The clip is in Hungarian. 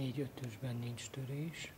Négy ötösben nincs törés.